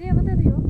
diye bu diyor.